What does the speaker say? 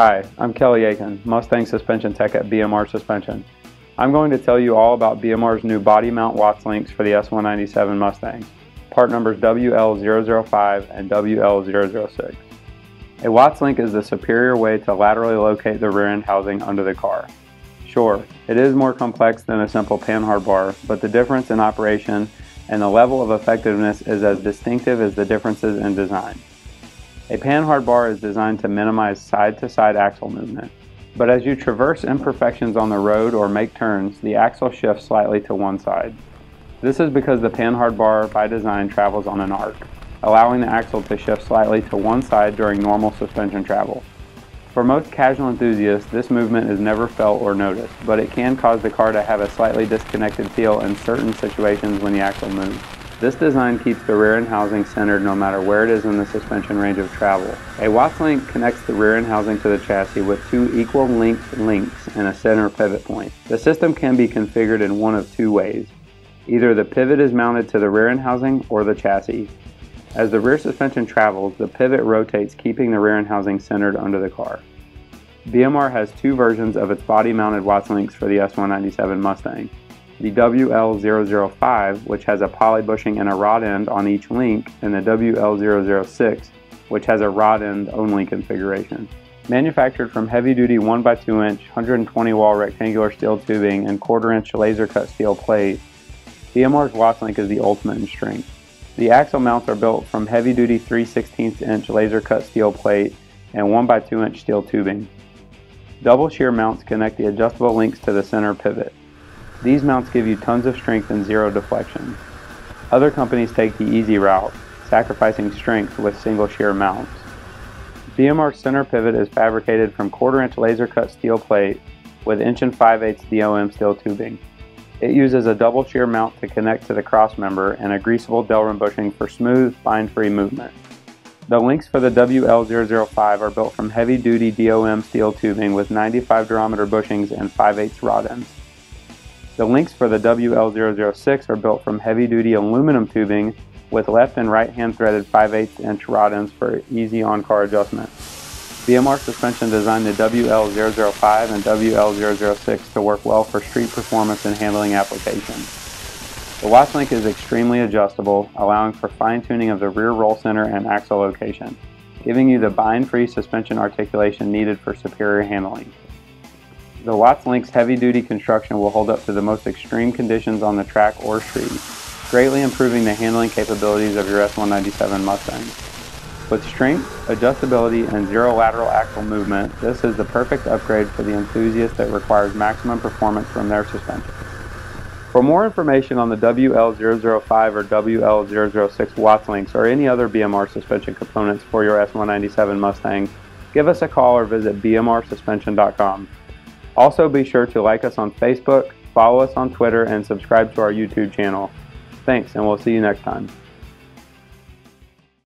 Hi, I'm Kelly Aiken, Mustang Suspension Tech at BMR Suspension. I'm going to tell you all about BMR's new body mount Watts links for the S197 Mustang, part numbers WL005 and WL006. A Watts link is the superior way to laterally locate the rear end housing under the car. Sure, it is more complex than a simple panhard bar, but the difference in operation and the level of effectiveness is as distinctive as the differences in design. A panhard bar is designed to minimize side-to-side -side axle movement, but as you traverse imperfections on the road or make turns, the axle shifts slightly to one side. This is because the panhard bar by design travels on an arc, allowing the axle to shift slightly to one side during normal suspension travel. For most casual enthusiasts, this movement is never felt or noticed, but it can cause the car to have a slightly disconnected feel in certain situations when the axle moves. This design keeps the rear end housing centered no matter where it is in the suspension range of travel. A Watts link connects the rear end housing to the chassis with two equal length links and a center pivot point. The system can be configured in one of two ways. Either the pivot is mounted to the rear end housing or the chassis. As the rear suspension travels, the pivot rotates keeping the rear end housing centered under the car. BMR has two versions of its body-mounted Watts links for the S197 Mustang. The WL005, which has a poly bushing and a rod end on each link, and the WL006, which has a rod end only configuration. Manufactured from heavy-duty 1x2 inch 120 wall rectangular steel tubing and quarter inch laser cut steel plate, BMR's Watts link is the ultimate in strength. The axle mounts are built from heavy-duty 3 16 inch laser cut steel plate and 1x2 inch steel tubing. Double shear mounts connect the adjustable links to the center pivot. These mounts give you tons of strength and zero deflection. Other companies take the easy route, sacrificing strength with single shear mounts. BMR's center pivot is fabricated from quarter inch laser cut steel plate with inch and 5 8 DOM steel tubing. It uses a double shear mount to connect to the cross member and a greasable Delrin bushing for smooth, bind-free movement. The links for the WL005 are built from heavy-duty DOM steel tubing with 95 durometer bushings and 5 8 rod ends. The links for the WL006 are built from heavy-duty aluminum tubing with left and right hand threaded 5 8 inch rod ends for easy on-car adjustment. BMR suspension designed the WL005 and WL006 to work well for street performance and handling applications. The Watts link is extremely adjustable, allowing for fine-tuning of the rear roll center and axle location, giving you the bind-free suspension articulation needed for superior handling. The Watts link's heavy-duty construction will hold up to the most extreme conditions on the track or street, greatly improving the handling capabilities of your S197 Mustang. With strength, adjustability, and zero lateral axle movement, this is the perfect upgrade for the enthusiast that requires maximum performance from their suspension. For more information on the WL005 or WL006 Watts links or any other BMR suspension components for your S197 Mustang, give us a call or visit bmrsuspension.com. Also be sure to like us on Facebook, follow us on Twitter, and subscribe to our YouTube channel. Thanks, and we'll see you next time.